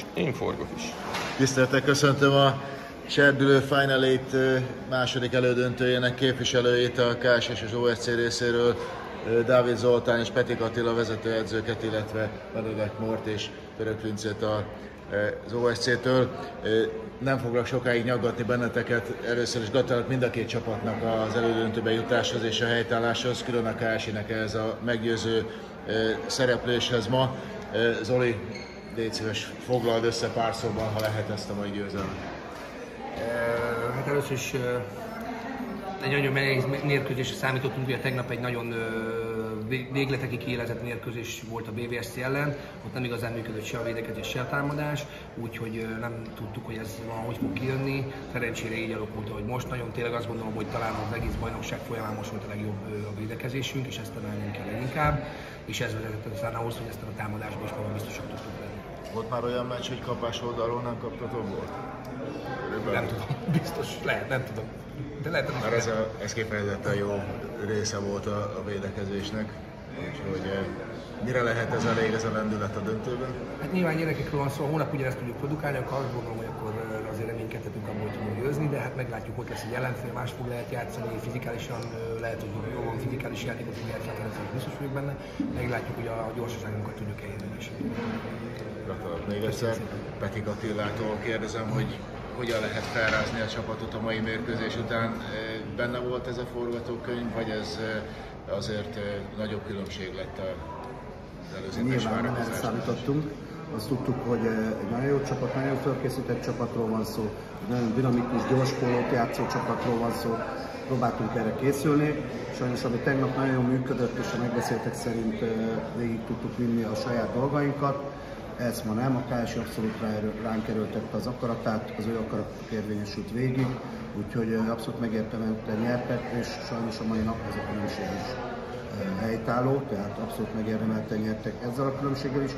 is, én forgok is. Tiszteltek, köszöntöm a Serdülő Final Eight második elődöntőjének képviselőjét a KS és az OSC részéről, Dávid Zoltán és Petik Attila vezetőedzőket, illetve Benedek Mort és Török Vincét az OSC-től. Nem foglak sokáig nyaggatni benneteket. Először is gratulálok mind a két csapatnak az elődöntőbe jutáshoz és a helytálláshoz, külön a KS-nek ez a meggyőző szerepléshez ma. Zoli, légy szíves, foglald össze pár szóban, ha lehet ezt a mai győzelmet. Hát először is egy nagyon nehéz mérkőzésre számítottunk, ugye tegnap egy nagyon végletekig kiélezett mérkőzés volt a BVSC ellen, ott nem igazán működött se a védekezés, se a támadás, úgyhogy nem tudtuk, hogy ez van, hogy fog kijönni. Szerencsére így alakult, hogy most nagyon tényleg azt gondolom, hogy talán az egész bajnokság folyamán most volt a legjobb a védekezésünk, és ezt emelnünk kell leginkább, és ez vezetett aztán ahhoz, hogy ezt a támadásban is magam biztosak tudtuk lenni. Volt már olyan meccs, hogy kapás oldalról nem kaptatok volt? Nem tudom, biztos, lehet, nem tudom. De lehet, Mert ez, a, ez kifejezetten jó része volt a, a védekezésnek, úgyhogy eh, mire lehet ez elég, ez a lendület a döntőben? Hát nyilván gyerekekről van szó, a hónap ugyanezt tudjuk produkálni, akkor azt gondolom, hogy akkor eh, azért reménykedhetünk abban, hogy tudunk győzni, de hát meglátjuk, hogy lesz egy ellenfél, más fog lehet játszani, fizikálisan eh, lehet, hogy jó van fizikális játékot fog játszani, biztos vagyok benne, meglátjuk, hogy a gyorsaságunkat tudjuk elérni. Gratulálok még egyszer. Petik Attilától kérdezem, hogy hogyan lehet felrázni a csapatot a mai mérkőzés után. Benne volt ez a forgatókönyv, vagy ez azért nagyobb különbség lett az előzetes Nyilván nem erre számítottunk. Azt tudtuk, hogy egy nagyon jó csapat, nagyon felkészített csapatról van szó, nagyon dinamikus, gyors pólót játszó csapatról van szó. Próbáltunk erre készülni. Sajnos, ami tegnap nagyon működött, és a megbeszéltek szerint végig tudtuk vinni a saját dolgainkat ez ma nem, a KSI abszolút ránk erőltette az akaratát, az ő akaratuk érvényesült végig, úgyhogy abszolút megérdemelten nyertek, és sajnos a mai nap ez a különbség is helytálló, tehát abszolút megérdemelten nyertek ezzel a különbséggel is.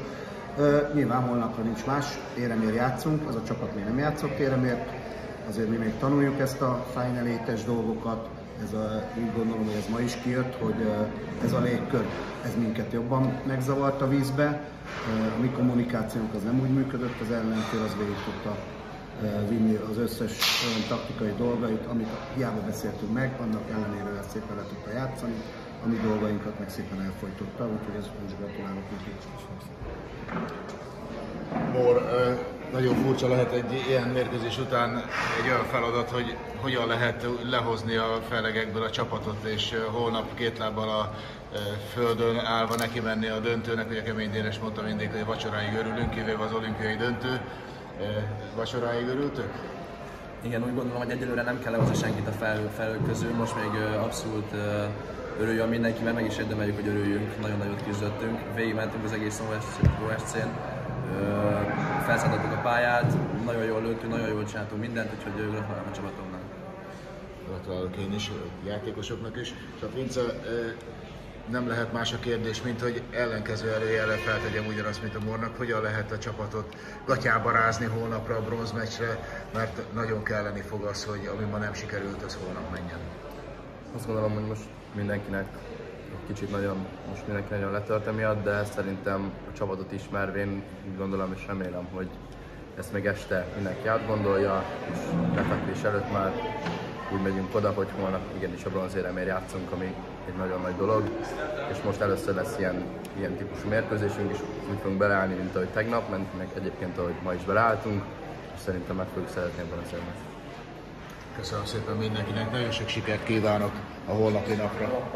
Nyilván holnapra nincs más, éremér játszunk, az a csapat még nem játszott éremért, azért mi még tanuljuk ezt a final dolgokat, ez a, úgy gondolom, hogy ez ma is kijött, hogy ez a légkör, ez minket jobban megzavart a vízbe, a mi kommunikációnk az nem úgy működött, az ellenfél az végig tudta vinni az összes olyan taktikai dolgait, amit hiába beszéltünk meg, annak ellenére ezt szépen le tudta játszani, a mi dolgainkat meg szépen elfolytotta, úgyhogy ezt most gratulálok neki. Mor, nagyon furcsa lehet egy ilyen mérkőzés után egy olyan feladat, hogy hogyan lehet lehozni a felegekből a csapatot, és holnap két lábbal a földön állva neki menni a döntőnek, a Kemény Dénes mondta mindig, hogy vacsoráig örülünk, kivéve az olimpiai döntő. Vacsoráig örültök? Igen, úgy gondolom, hogy egyelőre nem kell lehozni senkit a fel, felők közül, most még abszolút örüljön mindenki, mert meg is érdemeljük, hogy örüljünk, nagyon nagyot küzdöttünk, végigmentünk az egész OSC-n, felszállítottuk a pályát, nagyon jól lőttünk, nagyon jól csináltunk mindent, úgyhogy gratulálok a csapatomnak. Gratulálok én is, a játékosoknak is. Csak Vince, nem lehet más a kérdés, mint hogy ellenkező előjellel feltegyem ugyanazt, mint a Mornak, hogyan lehet a csapatot gatyába rázni holnapra a bronzmeccsre, mert nagyon kelleni fog az, hogy ami ma nem sikerült, az holnap menjen. Azt gondolom, hogy most mindenkinek kicsit nagyon, most mindenki nagyon letört emiatt, de szerintem a csapatot ismervén gondolom és remélem, hogy ezt még este mindenki átgondolja, és befekvés előtt már úgy megyünk oda, hogy holnap igenis a bronzéremért játszunk, ami egy nagyon nagy dolog, és most először lesz ilyen, ilyen típusú mérkőzésünk, és úgy fogunk beleállni, mint ahogy tegnap, mert meg egyébként ahogy ma is beleálltunk, és szerintem meg fogjuk szeretni a bronzérmet. Köszönöm szépen mindenkinek, nagyon sok sikert kívánok a holnapi napra.